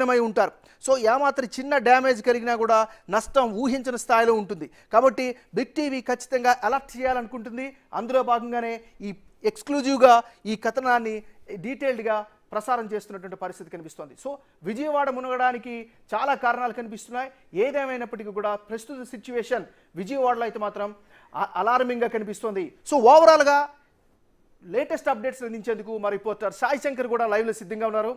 నిమగ్నమై ఉంటారు. సో ఏమాత్రం చిన్న డ్యామేజ్ కలిగినా కూడా నష్టం ఊహించిన స్థాయిలో ఉంటుంది. కాబట్టి బిగ్ టీవీ ఖచ్చితంగా అలర్ట్ చేయాలనుకుంటుంది. అందులో భాగంగానే ఈ ఎక్స్క్లూజివ్గా ఈ కథనాన్ని డీటెయిల్డ్గా ప్రసారం చేస్తున్నటువంటి పరిస్థితి కనిపిస్తోంది. సో విజయవాడ మునగడానికి చాలా కారణాలు కనిపిస్తున్నాయి. ఏదేమైనప్పటికీ కూడా ప్రస్తుత సిచ్యువేషన్ విజయవాడలో అయితే మాత్రం అలార్మింగ్గా కనిపిస్తోంది. సో ఓవరాల్గా లేటెస్ట్ అప్డేట్స్ అందించేందుకు మా రిపోర్టర్ సాయి శంకర్ కూడా లైవ్లో సిద్ధంగా ఉన్నారు.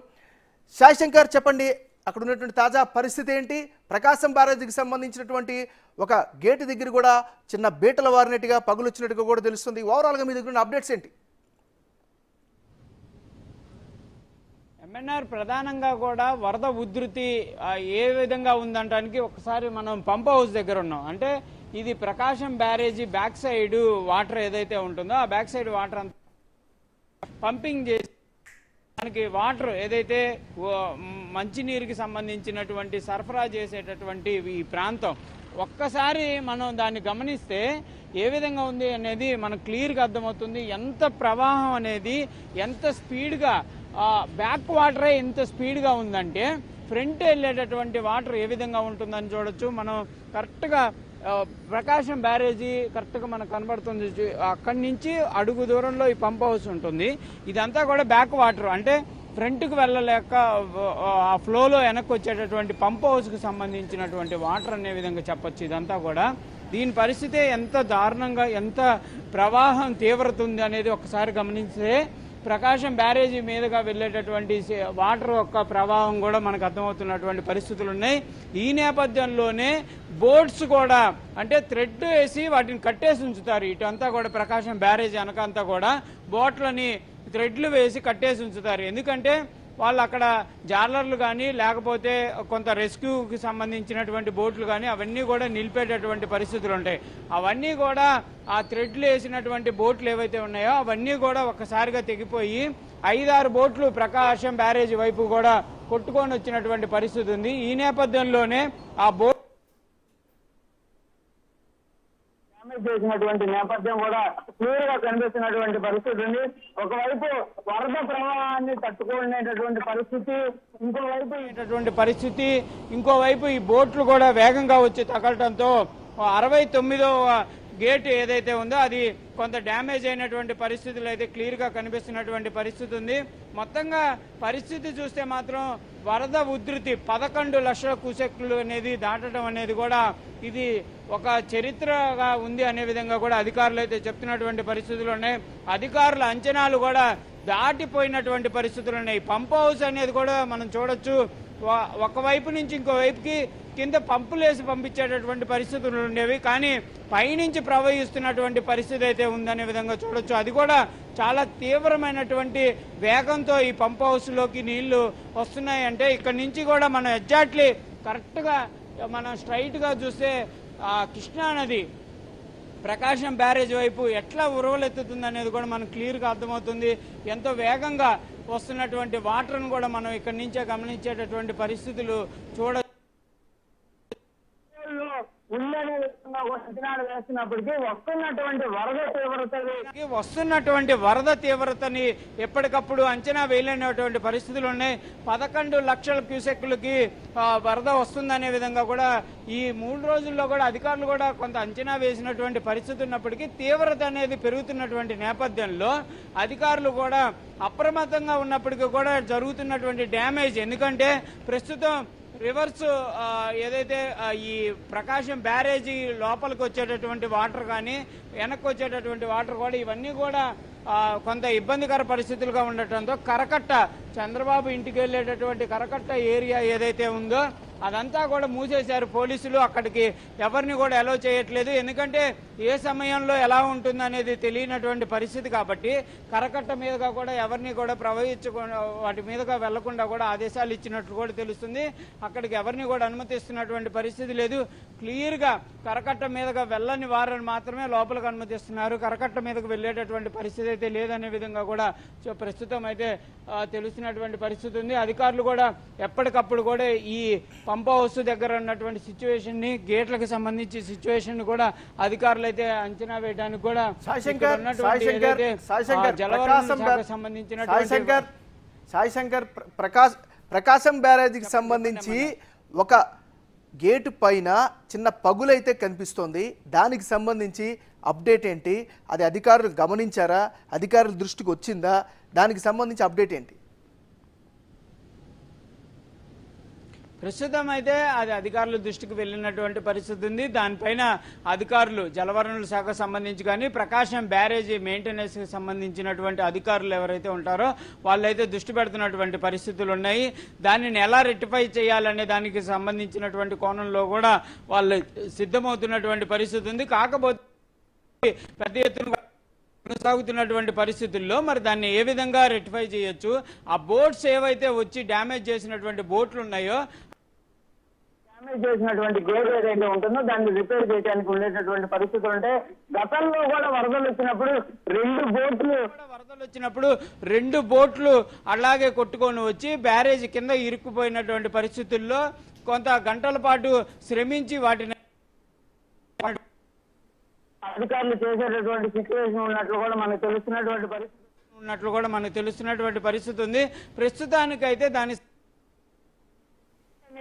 శాశంకర్ చెప్పండి అక్కడ ఉన్నటువంటి తాజా పరిస్థితి ఏంటి? ప్రకాశం బ్యారేజీకి సంబంధించినటువంటి ఒక గేటు దగ్గర కూడా చిన్న బీటలు వారినట్టుగా పగులు వచ్చినట్టుగా కూడా తెలుస్తుంది. ఓవరాల్గా మీ దగ్గర అప్డేట్స్ ఏంటి? ఎంఎన్ఆర్ ప్రధానంగా కూడా వరద ఉధృతి ఏ విధంగా ఉందంటానికి ఒకసారి మనం పంప్ హౌస్ దగ్గర ఉన్నాం. అంటే ఇది Prakasam barrage back side water ఏదైతే ఉంటుందో ఆ బ్యాక్ సైడ్ వాటర్ అంతా పంపింగ్ చేసి మనకి వాటర్ ఏదైతే మంచినీరుకి సంబంధించినటువంటి సరఫరా చేసేటటువంటి ఈ ప్రాంతం ఒక్కసారి మనం దాన్ని గమనిస్తే ఏ విధంగా ఉంది అనేది మనకు క్లియర్గా అర్థమవుతుంది. ఎంత ప్రవాహం అనేది ఎంత స్పీడ్గా బ్యాక్ వాటరే ఎంత స్పీడ్గా ఉందంటే ఫ్రంట్ వెళ్ళేటటువంటి వాటర్ ఏ విధంగా ఉంటుందని చూడొచ్చు. మనం కరెక్ట్గా ప్రకాశం బ్యారేజీ కరెక్ట్గా మనకు కనబడుతుంది అక్కడి నుంచి అడుగు దూరంలో ఈ పంప్ హౌస్ ఉంటుంది. ఇదంతా కూడా బ్యాక్ వాటర్. అంటే ఫ్రంట్కి వెళ్ళలేక ఆ, ఆ ఫ్లోలో వెనక్కి వచ్చేటటువంటి పంప్ హౌస్కి సంబంధించినటువంటి వాటర్ అనే విధంగా చెప్పొచ్చు ఇదంతా కూడా. దీని పరిస్థితి ఎంత దారుణంగా ఎంత ప్రవాహం తీవ్రత ఉంది అనేది ఒకసారి గమనిస్తే ప్రకాశం బ్యారేజీ మీదుగా వెళ్ళేటటువంటి వాటర్ యొక్క ప్రవాహం కూడా మనకు అర్థమవుతున్నటువంటి పరిస్థితులు ఉన్నాయి. ఈ నేపథ్యంలోనే బోట్స్ కూడా అంటే థ్రెడ్ వేసి వాటిని కట్టేసి ఉంచుతారు. ఇటు అంతా కూడా ప్రకాశం బ్యారేజీ వెనకంతా కూడా బోట్లని థ్రెడ్లు వేసి కట్టేసి ఉంచుతారు. ఎందుకంటే వాళ్ళు అక్కడ జాలర్లు కానీ లేకపోతే కొంత రెస్క్యూకి సంబంధించినటువంటి బోట్లు కానీ అవన్నీ కూడా నిలిపేటటువంటి పరిస్థితులు ఉంటాయి. అవన్నీ కూడా ఆ థ్రెడ్లు వేసినటువంటి బోట్లు ఏవైతే ఉన్నాయో అవన్నీ కూడా ఒక్కసారిగా తెగిపోయి ఐదారు బోట్లు ప్రకాశం బ్యారేజ్ వైపు కూడా కొట్టుకొని వచ్చినటువంటి పరిస్థితి ఉంది. ఈ నేపథ్యంలోనే ఆ బోట్ డ్యామేజ్ చేసినటువంటి నేపథ్యం కూడా క్లియర్గా కనిపిస్తున్నటువంటి పరిస్థితి ఉంది. ఒకవైపు వరద ప్రవాహాన్ని తట్టుకునేటటువంటి పరిస్థితి ఇంకోవైపు ఇటువంటి పరిస్థితి ఇంకోవైపు ఈ బోట్లు కూడా వేగంగా వచ్చి తగలటంతో అరవై తొమ్మిదో గేట్ ఏదైతే ఉందో అది కొంత డ్యామేజ్ అయినటువంటి పరిస్థితులు అయితే క్లియర్గా కనిపిస్తున్నటువంటి పరిస్థితి ఉంది. మొత్తంగా పరిస్థితి చూస్తే మాత్రం వరద ఉధృతి పదకొండు లక్షల కుసెక్కులు అనేది దాటడం అనేది కూడా ఇది ఒక చరిత్రగా ఉంది అనే విధంగా కూడా అధికారులు అయితే చెప్తున్నటువంటి పరిస్థితులు ఉన్నాయి. అధికారుల అంచనాలు కూడా దాటిపోయినటువంటి పరిస్థితులు ఉన్నాయి. పంప్ హౌస్ అనేది కూడా మనం చూడొచ్చు. ఒకవైపు నుంచి ఇంకోవైపుకి కింద పంపులు వేసి పంపించేటటువంటి పరిస్థితులు ఉండేవి. కానీ పైనుంచి ప్రవహిస్తున్నటువంటి పరిస్థితి అయితే ఉందనే విధంగా చూడొచ్చు. అది కూడా చాలా తీవ్రమైనటువంటి వేగంతో ఈ పంప్ హౌస్లోకి నీళ్ళు వస్తున్నాయి అంటే ఇక్కడ నుంచి కూడా మనం ఎగ్జాక్ట్లీ కరెక్ట్గా మనం స్ట్రైట్గా చూస్తే కృష్ణానది ప్రకాశం బ్యారేజ్ వైపు ఎట్లా ఉరవలెత్తుతుంది అనేది కూడా మనకు క్లియర్గా అర్థమవుతుంది. ఎంతో వేగంగా వస్తున్నటువంటి వాటర్ను కూడా మనం ఇక్కడి నుంచే గమనించేటటువంటి పరిస్థితులు చూడ ఉందనే విధంగా కూడా అంచనాలు వేస్తున్నప్పటికీ వస్తున్నటువంటి వరద తీవ్రత వస్తున్నటువంటి వరద తీవ్రతని ఎప్పటికప్పుడు అంచనా వేయలేనటువంటి పరిస్థితులు ఉన్నాయి. పదకొండు లక్షల క్యూసెక్కులకి వరద వస్తుందనే విధంగా కూడా ఈ మూడు రోజుల్లో కూడా అధికారులు కూడా కొంత అంచనా వేసినటువంటి పరిస్థితి ఉన్నప్పటికీ తీవ్రత అనేది పెరుగుతున్నటువంటి నేపథ్యంలో అధికారులు కూడా అప్రమత్తంగా ఉన్నప్పటికీ కూడా జరుగుతున్నటువంటి డ్యామేజ్. ఎందుకంటే ప్రస్తుతం రివర్స్ ఏదైతే ఈ ప్రకాశం బ్యారేజీ లోపలికి వచ్చేటటువంటి వాటర్ కానీ వెనక్కి వచ్చేటటువంటి వాటర్ కూడా ఇవన్నీ కూడా కొంత ఇబ్బందికర పరిస్థితులుగా ఉండటంతో కరకట్ట చంద్రబాబు ఇంటికి వెళ్ళేటటువంటి కరకట్ట ఏరియా ఏదైతే ఉందో అదంతా కూడా మూసేశారు పోలీసులు. అక్కడికి ఎవరిని కూడా అలో చేయట్లేదు. ఎందుకంటే ఏ సమయంలో ఎలా ఉంటుంది అనేది తెలియనటువంటి పరిస్థితి కాబట్టి కరకట్ట మీదుగా కూడా ఎవరిని కూడా ప్రవహించకుండా వాటి మీదుగా వెళ్ళకుండా కూడా ఆదేశాలు ఇచ్చినట్లు కూడా తెలుస్తుంది. అక్కడికి ఎవరిని కూడా అనుమతిస్తున్నటువంటి పరిస్థితి లేదు. క్లియర్గా కరకట్ట మీదుగా వెళ్ళని వారిని మాత్రమే లోపలికి అనుమతిస్తున్నారు. కరకట్ట మీదకు వెళ్ళేటటువంటి పరిస్థితి అయితే లేదనే విధంగా కూడా ప్రస్తుతం అయితే తెలుస్తున్నటువంటి పరిస్థితి ఉంది. అధికారులు కూడా ఎప్పటికప్పుడు కూడా ఈ పంప్ హౌస్ దగ్గర ఉన్నటువంటి సిచ్యువేషన్ని గేట్లకు సంబంధించి సిచ్యువేషన్ కూడా అధికారులు అయితే అంచనా వేయడానికి కూడా సాయి ఇక్కడ శంకర్ ఉన్నటువంటి సాయి శంకర్ ఏదైతే, సాయి ఆ, శంకర్ జలవనరుల ప్రకాశం శాఖకు బ్యా- సాయి సంబంధించినటువంటి శంకర్ సాయి శంకర్ ప్ర- ప్రకాశ్ ప్రకాశం బ్యారేజీకి సంబంధించి ఒక గేటు పైన చిన్న పగులైతే కనిపిస్తోంది. దానికి సంబంధించి అప్డేట్ ఏంటి? అది అధికారులు గమనించారా? అధికారుల దృష్టికి వచ్చిందా? దానికి సంబంధించి అప్డేట్ ఏంటి? ప్రస్తుతం అయితే అది అధికారుల దృష్టికి వెళ్ళినటువంటి పరిస్థితి ఉంది. దానిపైన అధికారులు జలవనరుల శాఖ సంబంధించి కానీ ప్రకాశం బ్యారేజీ మెయింటెనెన్స్కి సంబంధించినటువంటి అధికారులు ఎవరైతే ఉంటారో వాళ్ళైతే దృష్టి పెడుతున్నటువంటి పరిస్థితులు ఉన్నాయి. దానిని ఎలా రెక్టిఫై చేయాలనే దానికి సంబంధించినటువంటి కోణంలో కూడా వాళ్ళు సిద్ధమవుతున్నటువంటి పరిస్థితి ఉంది. కాకపోతే పెద్ద ఎత్తున కొనసాగుతున్నటువంటి పరిస్థితుల్లో మరి దాన్ని ఏ విధంగా రెక్టిఫై చేయొచ్చు? ఆ బోట్స్ ఏవైతే వచ్చి డ్యామేజ్ చేసినటువంటి బోట్లు ఉన్నాయో డ్యామేజ్ చేసినటువంటి గేట్ ఏదైతే ఉంటుందో దాన్ని రిపేర్ చేయడానికి ఉండేటటువంటి పరిస్థితులు ఉంటే గతంలో కూడా వరదలు వచ్చినప్పుడు రెండు బోట్లు వరదలు వచ్చినప్పుడు రెండు బోట్లు అలాగే కొట్టుకొని వచ్చి బ్యారేజ్ కింద ఇరుక్కుపోయినటువంటి పరిస్థితుల్లో కొంత గంటల పాటు శ్రమించి వాటిని అధికారులు చేసేటటువంటి సిచ్యువేషన్ ఉన్నట్లు కూడా మనకు తెలుస్తున్నటువంటి పరిస్థితి. ఉన్నట్లు కూడా మనకు తెలుస్తున్నటువంటి పరిస్థితి ఉంది. ప్రస్తుతానికైతే దాని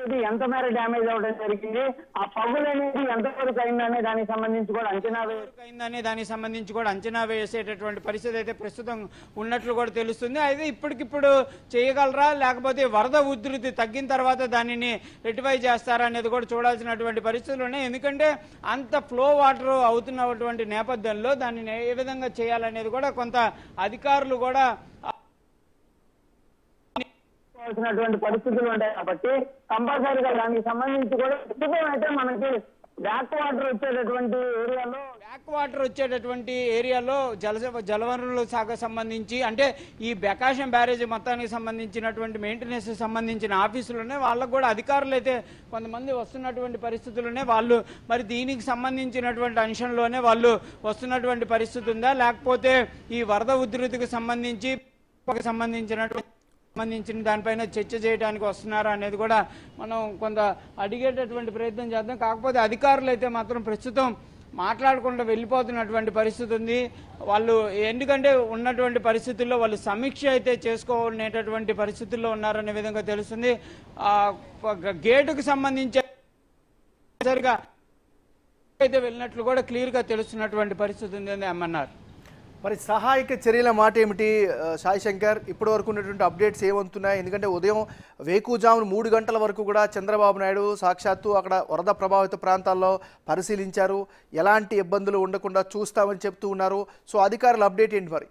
అనేది ఎంత మేర డ్యామేజ్ అవడం జరిగింది? ఆ పగులు అనేది ఎంత వరకు అయిందనే దానికి సంబంధించి కూడా అంచనా వే దానికి సంబంధించి కూడా అంచనా వేసేటటువంటి పరిస్థితి అయితే ప్రస్తుతం ఉన్నట్లు కూడా తెలుస్తుంది. అయితే ఇప్పటికిప్పుడు చేయగలరా? లేకపోతే వరద ఉధృతి తగ్గిన తర్వాత దానిని రెటిఫై చేస్తారా అనేది కూడా చూడాల్సినటువంటి పరిస్థితులు ఉన్నాయి. ఎందుకంటే అంత ఫ్లో వాటర్ అవుతున్నటువంటి నేపథ్యంలో దానిని ఏ విధంగా చేయాలనేది కూడా కొంత అధికారులు కూడా చేసుకోవాల్సినటువంటి పరిస్థితులు ఉంటాయి కాబట్టి కంపల్సరీగా దానికి సంబంధించి కూడా ప్రస్తుతం అయితే మనకి బ్యాక్ వాటర్ వచ్చేటటువంటి ఏరియాలో బ్యాక్ వాటర్ వచ్చేటటువంటి ఏరియాలో జల జలవనరుల శాఖ సంబంధించి అంటే ఈ ప్రకాశం బ్యారేజ్ మొత్తానికి సంబంధించినటువంటి మెయింటెనెన్స్ సంబంధించిన ఆఫీసులోనే వాళ్ళకు కూడా అధికారులు అయితే కొంతమంది వస్తున్నటువంటి పరిస్థితులునే వాళ్ళు మరి దీనికి సంబంధించినటువంటి అంశంలోనే వాళ్ళు వస్తున్నటువంటి పరిస్థితి ఉందా? లేకపోతే ఈ వరద ఉధృతికి సంబంధించి సంబంధించినటువంటి సంబంధించిన దానిపైన చర్చ చేయడానికి వస్తున్నారా అనేది కూడా మనం కొంత అడిగేటటువంటి ప్రయత్నం చేద్దాం. కాకపోతే అధికారులు అయితే మాత్రం ప్రస్తుతం మాట్లాడకుండా వెళ్ళిపోతున్నటువంటి పరిస్థితి ఉంది. వాళ్ళు ఎందుకంటే ఉన్నటువంటి పరిస్థితుల్లో వాళ్ళు సమీక్ష అయితే చేసుకోనేటటువంటి పరిస్థితుల్లో ఉన్నారనే విధంగా తెలుస్తుంది. గేటుకు సంబంధించి అయితే వెళ్ళినట్లు కూడా క్లియర్గా తెలుస్తున్నటువంటి పరిస్థితి ఉంది అని అమ్మన్నారు. మరి సహాయక చర్యల మాట ఏమిటి సాయి శంకర్? ఇప్పటి వరకు ఉన్నటువంటి అప్డేట్స్ ఏమవుతున్నాయి ఎందుకంటే ఉదయం వేకుజామును మూడు గంటల వరకు కూడా చంద్రబాబు నాయుడు సాక్షాత్తు అక్కడ వరద ప్రభావిత ప్రాంతాల్లో పరిశీలించారు. ఎలాంటి ఇబ్బందులు ఉండకుండా చూస్తామని చెప్తూ ఉన్నారు. సో అధికారుల అప్డేట్ ఏంటి మరి?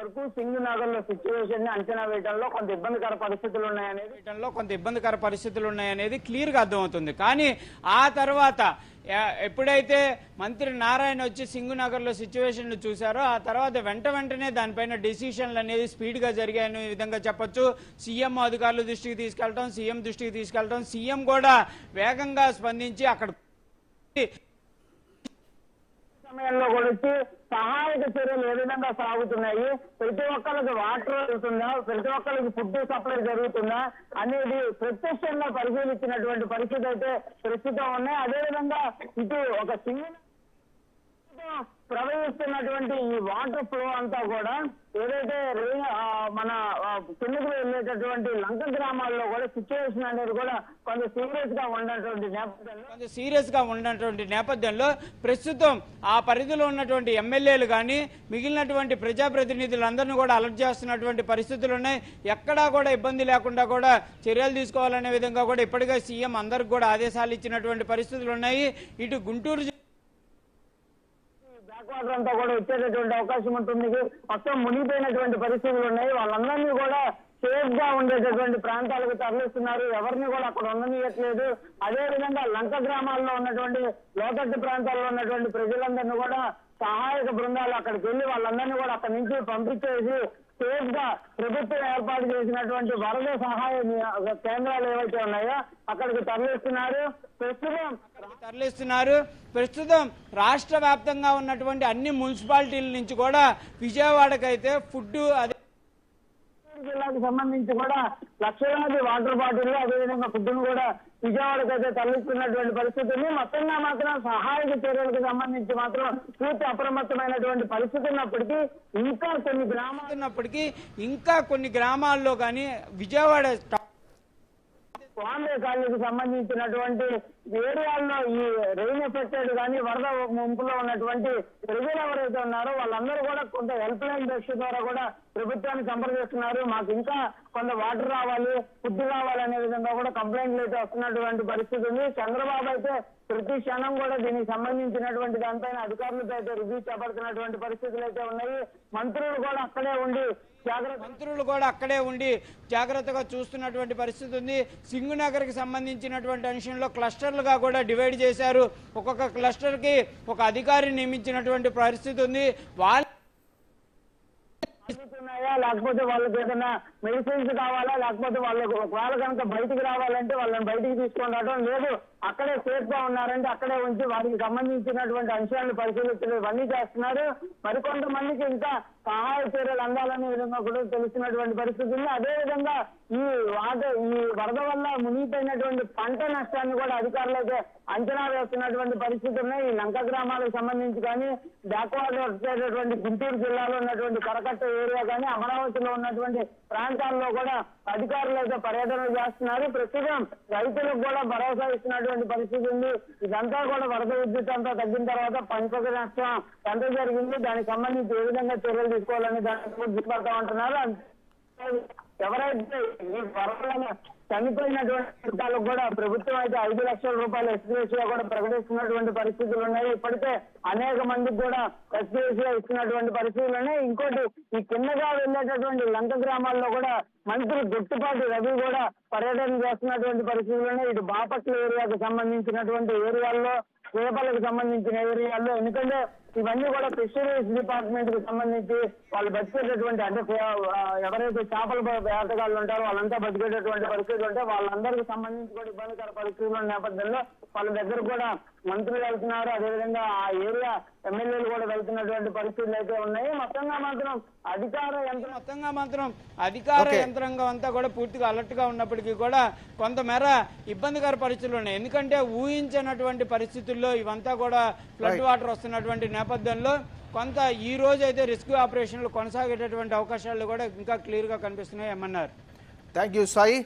వరకు సింగ్ నగర్లో సిచ్యువేషన్ని అంచనా వేయడంలో కొంత ఇబ్బందికర పరిస్థితులు ఉన్నాయనేది. కొంత ఇబ్బందికర పరిస్థితులు ఉన్నాయనేది క్లియర్గా అర్థమవుతుంది. కానీ ఆ తర్వాత ఎప్పుడైతే మంత్రి నారాయణ వచ్చి సింగునగర్లో సిచ్యువేషన్ చూశారో ఆ తర్వాత వెంట వెంటనే దానిపైన డెసిషన్లు అనేది స్పీడ్గా జరిగాయని విధంగా చెప్పొచ్చు. సీఎం అధికారుల దృష్టికి తీసుకెళ్ళటం సీఎం దృష్టికి తీసుకెళ్ళటం సీఎం కూడా వేగంగా స్పందించి అక్కడ సమయంలో కూడా వచ్చి చర్యలు ఏ విధంగా సాగుతున్నాయి? ప్రతి ఒక్కరికి వాటర్ వెళ్తుందా? ప్రతి ఒక్కరికి ఫుడ్ సప్లై జరుగుతుందా? అనేది ప్రత్యక్షంగా పరిశీలించినటువంటి పరిస్థితి అయితే ప్రస్తుతం ఉన్నాయి. అదేవిధంగా ఇటు ఒక సింగిల్ ప్రవహిస్తున్నటువంటి ఈ వాటర్ ఫ్లో అంతా కూడా ఏదైతే మన కిందకు వెళ్ళేటటువంటి లంక గ్రామాల్లో కూడా సిచ్యువేషన్ అనేది కూడా కొంత సీరియస్గా ఉన్నటువంటి నేపథ్యంలో కొంచెం సీరియస్గా ఉన్నటువంటి నేపథ్యంలో ప్రస్తుతం ఆ పరిధిలో ఉన్నటువంటి ఎమ్మెల్యేలు కానీ మిగిలినటువంటి ప్రజాప్రతినిధులందరినీ కూడా అలర్ట్ చేస్తున్నటువంటి పరిస్థితులు ఉన్నాయి. ఎక్కడా కూడా ఇబ్బంది లేకుండా కూడా చర్యలు తీసుకోవాలనే విధంగా కూడా ఇప్పటికే సీఎం అందరికి కూడా ఆదేశాలు ఇచ్చినటువంటి పరిస్థితులు ఉన్నాయి. ఇటు గుంటూరు జిల్లా అంతా కూడా వచ్చేటటువంటి అవకాశం ఉంటుంది. మొత్తం మునిగిపోయినటువంటి పరిస్థితులు ఉన్నాయి. వాళ్ళందరినీ కూడా సేఫ్గా ఉండేటటువంటి ప్రాంతాలకు తరలిస్తున్నారు. ఎవరిని కూడా అక్కడ ఉండనియట్లేదు. అదే విధంగా లంక గ్రామాల్లో ఉన్నటువంటి లోతట్టు ప్రాంతాల్లో ఉన్నటువంటి ప్రజలందరినీ కూడా సహాయక బృందాలు అక్కడికి వెళ్ళి వాళ్ళందరినీ కూడా అక్కడి నుంచి పంపించేసి సేఫ్గా ప్రభుత్వం ఏర్పాటు చేసినటువంటి వరద సహాయ కేంద్రాలు ఏవైతే ఉన్నాయో అక్కడికి తరలిస్తున్నారు. ప్రస్తుతం తరలిస్తున్నారు. ప్రస్తుతం రాష్ట్ర వ్యాప్తంగా ఉన్నటువంటి అన్ని మున్సిపాలిటీల నుంచి కూడా విజయవాడకైతే ఫుడ్ అదే సంబంధించి కూడా లక్షలాది వాటర్ బాటిల్ అదేవిధంగా ఫుడ్ను కూడా విజయవాడకు అయితే తరలిస్తున్నటువంటి పరిస్థితి మొత్తంగా మాత్రం సహాయక చర్యలకు సంబంధించి మాత్రం పూర్తి అప్రమత్తమైనటువంటి పరిస్థితి ఉన్నప్పటికీ ఇంకా కొన్ని గ్రామాలు ఉన్నప్పటికీ ఇంకా కొన్ని గ్రామాల్లో కానీ విజయవాడ బాంబే కాలనీకి సంబంధించినటువంటి ఏరియాల్లో ఈ రెయిన్ ఎఫెక్టెడ్ కానీ వరద ముంపులో ఉన్నటువంటి ప్రజలు ఎవరైతే ఉన్నారో వాళ్ళందరూ కూడా కొంత హెల్ప్ లైన్ దృష్టి ద్వారా కూడా ప్రభుత్వాన్ని సంప్రదిస్తున్నారు. మాకు ఇంకా కొంత వాటర్ రావాలి ఫుడ్ రావాలి అనే విధంగా కూడా కంప్లైంట్లు అయితే వస్తున్నటువంటి పరిస్థితి ఉంది. చంద్రబాబు అయితే ప్రతి క్షణం కూడా దీనికి సంబంధించినటువంటి దానిపైన అధికారులతో అయితే రివ్యూ చేపడుతున్నటువంటి పరిస్థితులు అయితే ఉన్నాయి. మంత్రులు కూడా అక్కడే ఉండి మంత్రులు కూడా అక్కడే ఉండి జాగ్రత్తగా చూస్తున్నటువంటి పరిస్థితి ఉంది. సింగునగర్కి సంబంధించినటువంటి అంశంలో క్లస్టర్లుగా కూడా డివైడ్ చేశారు. ఒక్కొక్క క్లస్టర్కి ఒక అధికారిని నియమించినటువంటి పరిస్థితి ఉంది. వాళ్ళ లేకపోతే వాళ్ళకి ఏదైనా మెడిసిన్స్ కావాలా? లేకపోతే వాళ్ళకి ఒకవేళ కనుక బయటికి రావాలంటే వాళ్ళని బయటికి తీసుకొని రావడం లేదు. అక్కడే సేఫ్గా ఉన్నారంటే అక్కడే ఉంచి వారికి సంబంధించినటువంటి అంశాలను పరిశీలించడం ఇవన్నీ చేస్తున్నారు. మరికొంతమందికి ఇంకా సహాయ చర్యలు అందాలనే విధంగా కూడా తెలుస్తున్నటువంటి పరిస్థితి ఉంది. అదే విధంగా ఈ వాటర్ ఈ వరద వల్ల మునిగిపోయినటువంటి పంట నష్టాన్ని కూడా అధికారులు అంచనా వేస్తున్నటువంటి పరిస్థితి ఉన్నాయి. ఈ లంక గ్రామాలకు సంబంధించి కానీ బ్యాక్వర్డ్ వచ్చేటటువంటి గుంటూరు జిల్లాలో ఉన్నటువంటి కరకట్ట ఏరియా కానీ అమరావతిలో ఉన్నటువంటి ప్రాంతాల్లో కూడా అధికారులు అయితే పర్యటనలు చేస్తున్నారు. ప్రస్తుతం రైతులకు కూడా భరోసా ఇస్తున్నటువంటి పరిస్థితి ఉంది. ఇదంతా కూడా వరద విద్యుత్ అంతా తగ్గిన తర్వాత పంచక నష్టం ఎంత జరిగింది? దానికి సంబంధించి ఏ విధంగా చర్యలు తీసుకోవాలని దాని గురించి ఉంటున్నారు ఎవరైతే ఈ వరదలను చనిపోయినటువంటి కుటుంబాలకు కూడా ప్రభుత్వం అయితే ఐదు లక్షల రూపాయలు ఎస్పీఎస్గా కూడా ప్రకటిస్తున్నటువంటి పరిస్థితులు ఉన్నాయి. ఇప్పటికే అనేక మందికి కూడా ఎస్పీఎస్గా ఇస్తున్నటువంటి పరిస్థితులు ఉన్నాయి. ఇంకోటి ఈ కిందగా వెళ్ళేటటువంటి లంక గ్రామాల్లో కూడా మంత్రి గుట్టుపాటి రవి కూడా పర్యటన చేస్తున్నటువంటి పరిస్థితులు ఉన్నాయి. ఇటు బాపట్ల ఏరియాకు సంబంధించినటువంటి ఏరియాల్లో చేపలకు సంబంధించిన ఏరియాల్లో. ఎందుకంటే ఇవన్నీ కూడా ఫిషరీస్ డిపార్ట్మెంట్కి సంబంధించి వాళ్ళు బతికేటటువంటి అంటే ఎవరైతే చేపల వేటగాళ్ళు ఉంటారో వాళ్ళంతా బతికేటటువంటి పరిస్థితులు ఉంటే వాళ్ళందరికీ సంబంధించి కూడా ఇబ్బందికర పరిస్థితుల నేపథ్యంలో వాళ్ళ దగ్గర కూడా మంత్రులు వెళ్తున్నారు. అదేవిధంగా ఆ ఏరియా ఎమ్మెల్యేలు కూడా వెళ్తున్నటువంటి పరిస్థితులు అయితే ఉన్నాయి మొత్తంగా మాత్రం అధికార యంత్రం మొత్తంగా మాత్రం అధికార. యంత్రాంగం అంతా కూడా పూర్తిగా అలర్ట్గా ఉన్నప్పటికీ కూడా కొంతమేర ఇబ్బందికర పరిస్థితులు ఉన్నాయి ఎందుకంటే ఊహించినటువంటి పరిస్థితుల్లో ఇవంతా కూడా ఫ్లడ్. వాటర్ వస్తున్నటువంటి నేపథ్యంలో కొంత ఈ రోజు అయితే రెస్క్యూ ఆపరేషన్లు కొనసాగేటటువంటి అవకాశాలు కూడా ఇంకా క్లియర్గా కనిపిస్తున్నాయి ఏమన్నారు థ్యాంక్ యూ సాయి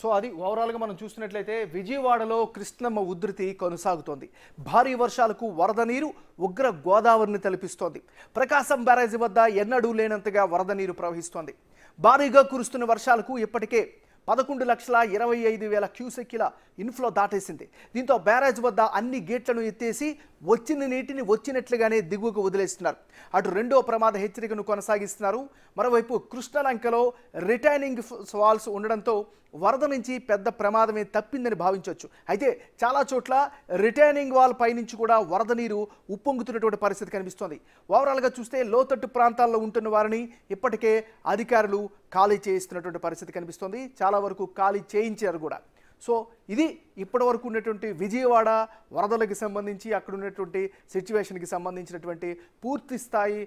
సో అది ఓవరాల్గా మనం చూసినట్లయితే విజయవాడలో కృష్ణమ్మ ఉధృతి కొనసాగుతోంది. భారీ వర్షాలకు వరద నీరు ఉగ్ర గోదావరిని తలపిస్తోంది. ప్రకాశం బ్యారేజీ వద్ద ఎన్నడూ లేనంతగా వరద నీరు ప్రవహిస్తోంది. భారీగా కురుస్తున్న వర్షాలకు ఇప్పటికే పదకొండు లక్షల ఇరవై ఐదు వేల క్యూసెక్కిల ఇన్ఫ్లో దాటేసింది. దీంతో బ్యారేజ్ వద్ద అన్ని గేట్లను ఎత్తేసి వచ్చిన నీటిని వచ్చినట్లుగానే దిగువకు వదిలేస్తున్నారు. అటు రెండో ప్రమాద హెచ్చరికను కొనసాగిస్తున్నారు. మరోవైపు కృష్ణలంకలో రిటైనింగ్ వాల్స్ ఉండడంతో వరద నుంచి పెద్ద ప్రమాదమే తప్పిందని భావించవచ్చు అయితే చాలా చోట్ల రిటైనింగ్ వాల్ పైనుంచి కూడా వరద నీరు ఉప్పొంగుతున్నటువంటి పరిస్థితి కనిపిస్తోంది. ఓవరాల్గా చూస్తే లోతట్టు ప్రాంతాల్లో ఉంటున్న వారిని ఇప్పటికే అధికారులు ఖాళీ చేయిస్తున్నటువంటి పరిస్థితి కనిపిస్తోంది. చాలా చాలా వరకు ఖాళీ చేయించారు కూడా. సో ఇది ఇప్పటి వరకు ఉన్నటువంటి విజయవాడ వరదలకు సంబంధించి అక్కడ ఉన్నటువంటి సిచ్యువేషన్కి సంబంధించినటువంటి పూర్తి స్థాయి